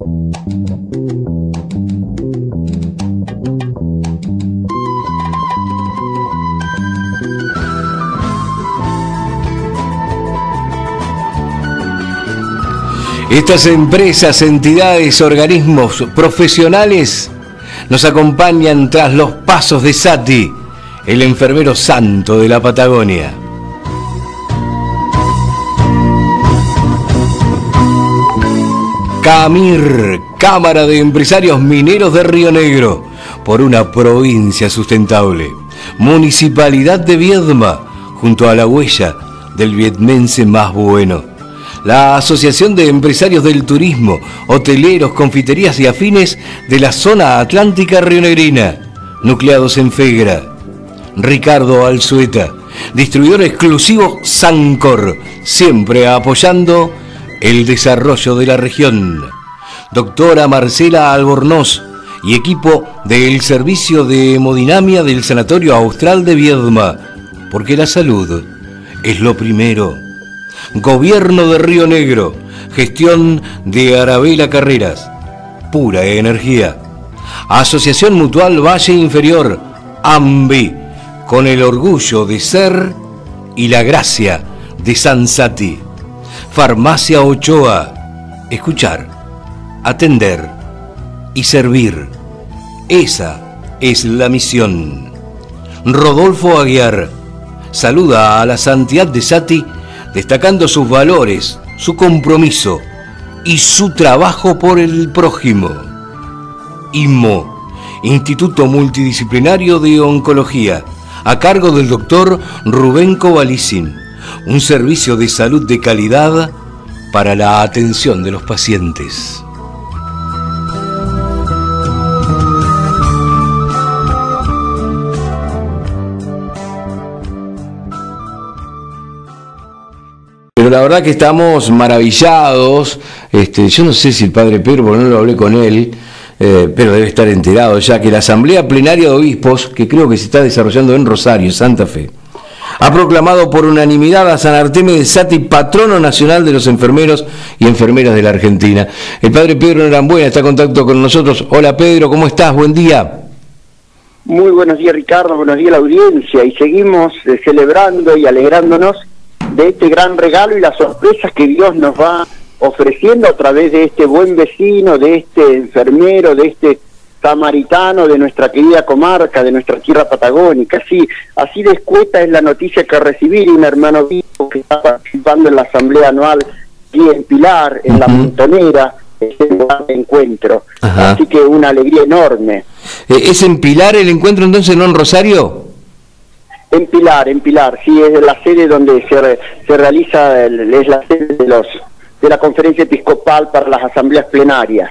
Estas empresas, entidades, organismos profesionales nos acompañan tras los pasos de Sati, el enfermero santo de la Patagonia. CAMIR, Cámara de Empresarios Mineros de Río Negro, por una provincia sustentable. Municipalidad de Viedma, junto a la huella del vietmense más bueno. La Asociación de Empresarios del Turismo, Hoteleros, Confiterías y Afines de la Zona Atlántica Rionegrina, nucleados en Fegra. Ricardo Alzueta, distribuidor exclusivo Sancor, siempre apoyando el desarrollo de la región. Doctora Marcela Albornoz y equipo del Servicio de Hemodinamia del Sanatorio Austral de Viedma, porque la salud es lo primero. Gobierno de Río Negro, gestión de Arabela Carreras, pura energía. Asociación Mutual Valle Inferior, AMBI, con el orgullo de ser y la gracia de Sansati. Farmacia Ochoa. Escuchar, atender y servir. Esa es la misión. Rodolfo Aguiar saluda a la santidad de Sati destacando sus valores, su compromiso y su trabajo por el prójimo. IMO, Instituto Multidisciplinario de Oncología, a cargo del doctor Rubén Covalicin un servicio de salud de calidad para la atención de los pacientes. Pero la verdad que estamos maravillados. Este, yo no sé si el padre Pedro, porque no lo hablé con él, eh, pero debe estar enterado ya que la Asamblea Plenaria de Obispos, que creo que se está desarrollando en Rosario, Santa Fe, ha proclamado por unanimidad a San Artemio de Sati patrono nacional de los enfermeros y enfermeras de la Argentina. El padre Pedro Norambuena está en contacto con nosotros. Hola Pedro, ¿cómo estás? Buen día. Muy buenos días Ricardo, buenos días la audiencia y seguimos eh, celebrando y alegrándonos de este gran regalo y las sorpresas que Dios nos va ofreciendo a través de este buen vecino, de este enfermero, de este samaritano de nuestra querida comarca, de nuestra tierra patagónica. Así, así de escueta es la noticia que recibí un hermano vivo que está participando en la asamblea anual aquí en Pilar, en la Montonera, este lugar de encuentro. Así que una alegría enorme. Eh, ¿Es en Pilar el encuentro entonces, no en Rosario? En Pilar, en Pilar, sí, es la sede donde se, se realiza, es la sede de, los, de la conferencia episcopal para las asambleas plenarias.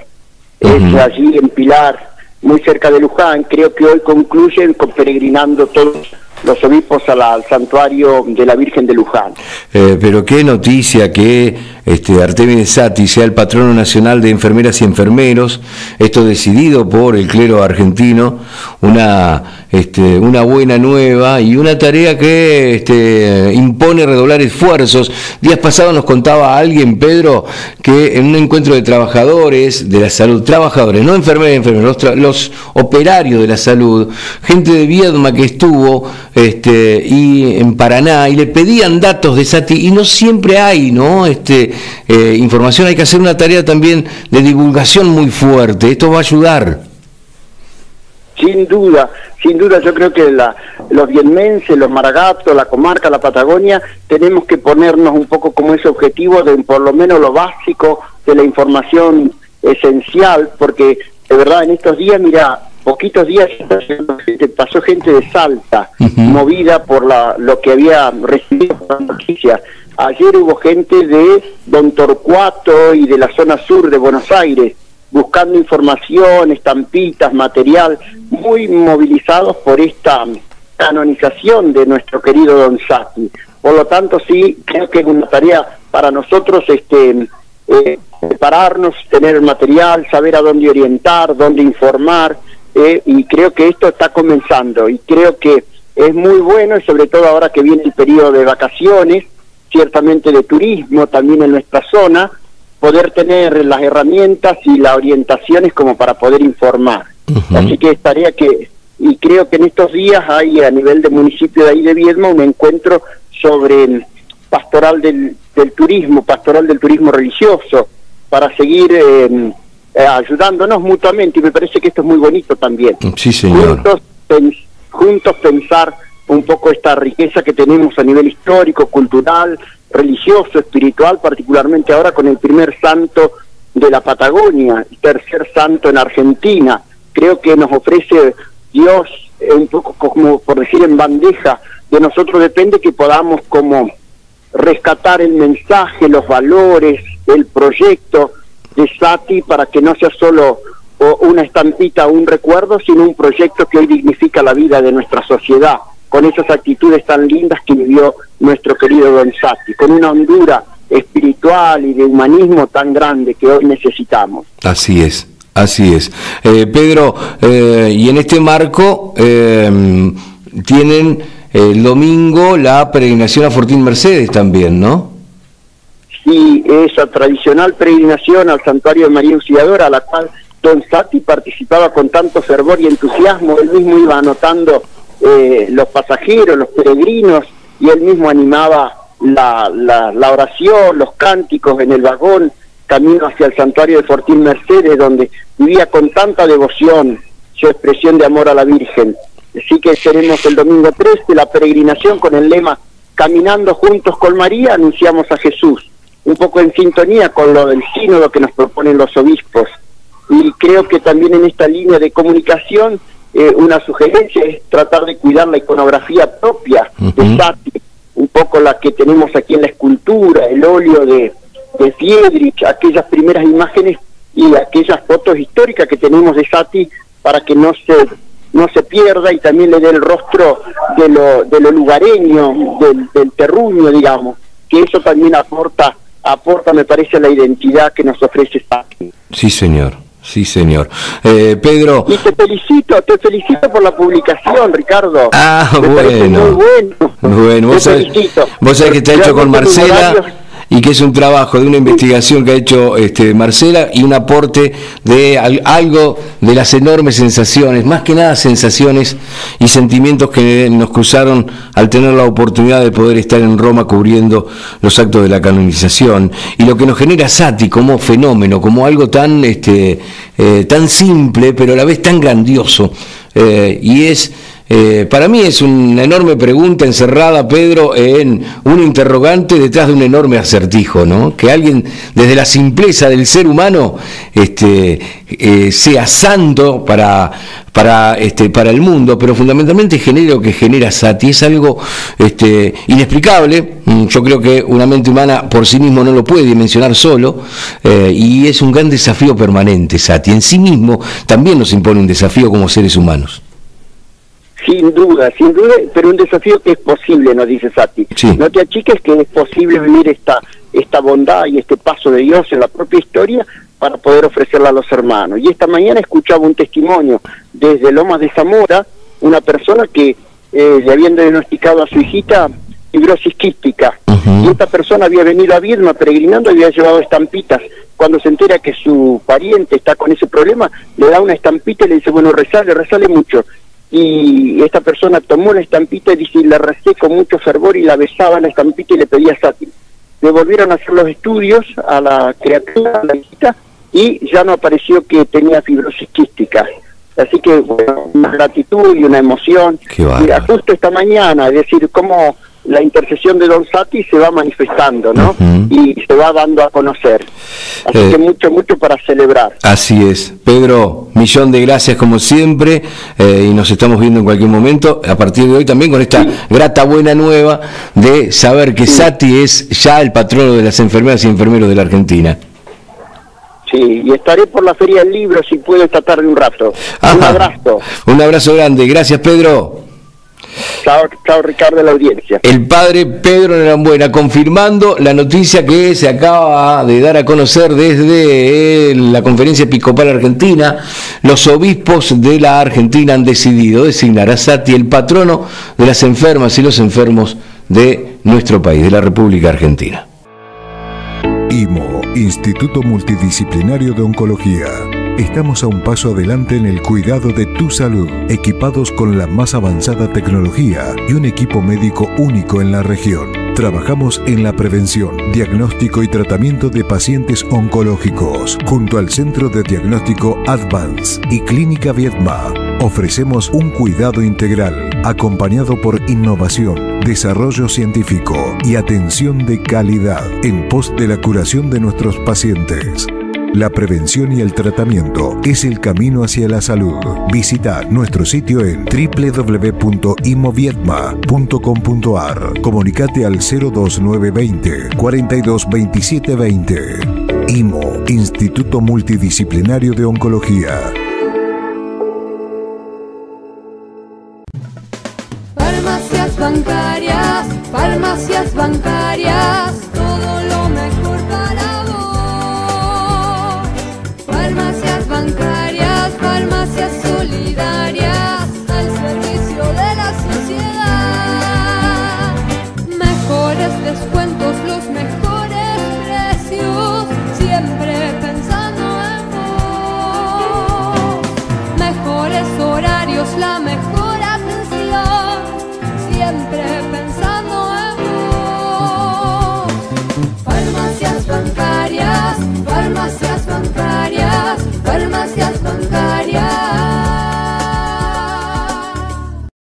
Es allí en Pilar, muy cerca de Luján. Creo que hoy concluyen con peregrinando todos los obispos al santuario de la Virgen de Luján. Eh, pero qué noticia que este, Artemis Sati sea el patrono nacional de enfermeras y enfermeros, esto decidido por el clero argentino, una, este, una buena nueva y una tarea que este, impone redoblar esfuerzos. Días pasados nos contaba alguien, Pedro, que en un encuentro de trabajadores de la salud, trabajadores, no enfermeras y enfermeros, los, los operarios de la salud, gente de Viedma que estuvo este, y en Paraná y le pedían datos de Sati y no siempre hay, ¿no? Este, eh, información, hay que hacer una tarea también de divulgación muy fuerte. Esto va a ayudar. Sin duda, sin duda, yo creo que la, los vienmenses, los maragatos, la comarca, la Patagonia, tenemos que ponernos un poco como ese objetivo de por lo menos lo básico de la información esencial, porque de verdad en estos días, mira, poquitos días pasó gente de Salta, movida por la, lo que había recibido la noticia. Ayer hubo gente de Don Torcuato y de la zona sur de Buenos Aires, buscando información, estampitas, material, muy movilizados por esta canonización de nuestro querido Don Sati. Por lo tanto, sí, creo que es una tarea para nosotros este, eh, prepararnos, tener material, saber a dónde orientar, dónde informar, eh, y creo que esto está comenzando y creo que es muy bueno y sobre todo ahora que viene el periodo de vacaciones, ciertamente de turismo también en nuestra zona, poder tener las herramientas y las orientaciones como para poder informar. Así que es tarea que, y creo que en estos días hay a nivel de municipio de ahí de Viedma un encuentro sobre pastoral del, del turismo, pastoral del turismo religioso, para seguir eh, eh, ayudándonos mutuamente y me parece que esto es muy bonito también. Sí, señor. Juntos, juntos pensar un poco esta riqueza que tenemos a nivel histórico, cultural, religioso, espiritual, particularmente ahora con el primer santo de la Patagonia, tercer santo en Argentina. Creo que nos ofrece Dios un poco como por decir en bandeja, de nosotros depende que podamos como rescatar el mensaje, los valores, el proyecto de Sati para que no sea solo una estampita o un recuerdo, sino un proyecto que hoy dignifica la vida de nuestra sociedad, con esas actitudes tan lindas que vivió nuestro querido Don Sati, con una hondura espiritual y de humanismo tan grande que hoy necesitamos. Así es. Así es. Eh, Pedro, eh, y en este marco eh, tienen el domingo la peregrinación a Fortín Mercedes también, ¿no? Sí, esa tradicional peregrinación al santuario de María Auxiliadora, a la cual Don Sati participaba con tanto fervor y entusiasmo, él mismo iba anotando eh, los pasajeros, los peregrinos, y él mismo animaba la, la, oración, los cánticos en el vagón, camino hacia el santuario de Fortín Mercedes, donde vivía con tanta devoción su expresión de amor a la Virgen. Así que tenemos el domingo 13 la peregrinación con el lema Caminando juntos con María, anunciamos a Jesús, un poco en sintonía con lo del sínodo que nos proponen los obispos. Y creo que también en esta línea de comunicación eh, una sugerencia es tratar de cuidar la iconografía propia de Sati, un poco la que tenemos aquí en la escultura, el óleo de, de Fiedrich, aquellas primeras imágenes y aquellas fotos históricas que tenemos de Sati para que no se no se pierda y también le dé el rostro de lo, de lo lugareño, del, del terruño, digamos, que eso también aporta, aporta, me parece, la identidad que nos ofrece Sati. Sí, señor. Sí, señor. Eh, Pedro. Y te felicito, te felicito por la publicación, Ricardo. Ah, bueno. Muy bueno. Bueno, vos sabés, vos sabés que está hecho con Marcela y que es un trabajo de una investigación que ha hecho este, Marcela y un aporte de algo de las enormes sensaciones, más que nada sensaciones y sentimientos que nos cruzaron al tener la oportunidad de poder estar en Roma cubriendo los actos de la canonización. Y lo que nos genera Sati como fenómeno, como algo tan, este, eh, tan simple pero a la vez tan grandioso eh, y es eh, para mí es una enorme pregunta encerrada, Pedro, en un interrogante detrás de un enorme acertijo, ¿no? Que alguien, desde la simpleza del ser humano, este, eh, sea santo para, para, este, para el mundo, pero fundamentalmente genera lo que genera Sati. Es algo este, inexplicable. Mm, yo creo que una mente humana por sí mismo no lo puede dimensionar solo, eh, y es un gran desafío permanente, Sati. En sí mismo también nos impone un desafío como seres humanos. Sin duda, sin duda, pero un desafío que es posible, nos dice Sati. No te achiques que es posible vivir esta, esta bondad y este paso de Dios en la propia historia para poder ofrecerla a los hermanos. Y esta mañana escuchaba un testimonio desde Lomas de Zamora, una persona que eh, le habían diagnosticado a su hijita fibrosis quística. Y esta persona había venido a Viedma peregrinando y había llevado estampitas. Cuando se entera que su pariente está con ese problema, le da una estampita y le dice, bueno, resale, resale mucho y esta persona tomó la estampita y dice, la recé con mucho fervor y la besaba la estampita y le pedía sátil. Le volvieron a hacer los estudios a la criatura, a la hijita, y ya no apareció que tenía fibrosis quística. Así que, bueno, una gratitud y una emoción. Mira, justo esta mañana, es decir, cómo la intercesión de Don Sati se va manifestando, ¿no? Y se va dando a conocer. Así eh, que mucho, mucho para celebrar. Así es. Pedro, millón de gracias como siempre eh, y nos estamos viendo en cualquier momento a partir de hoy también con esta grata buena nueva de saber que Sati es ya el patrono de las enfermeras y enfermeros de la Argentina. Sí, y estaré por la Feria del Libro si puedo esta tarde un rato. Un abrazo. Un abrazo grande. Gracias, Pedro. Chao, Ricardo de la audiencia. El padre Pedro Nerambuena confirmando la noticia que se acaba de dar a conocer desde la Conferencia Episcopal Argentina. Los obispos de la Argentina han decidido designar a Sati el patrono de las enfermas y los enfermos de nuestro país, de la República Argentina. IMO, Instituto Multidisciplinario de Oncología. Estamos a un paso adelante en el cuidado de tu salud, equipados con la más avanzada tecnología y un equipo médico único en la región. Trabajamos en la prevención, diagnóstico y tratamiento de pacientes oncológicos, junto al Centro de Diagnóstico Advance y Clínica Vietma. Ofrecemos un cuidado integral, acompañado por innovación, desarrollo científico y atención de calidad en pos de la curación de nuestros pacientes. La prevención y el tratamiento es el camino hacia la salud. Visita nuestro sitio en www.imovietma.com.ar. Comunicate al 02920 422720. IMO, Instituto Multidisciplinario de Oncología. Farmacias bancarias, farmacias bancarias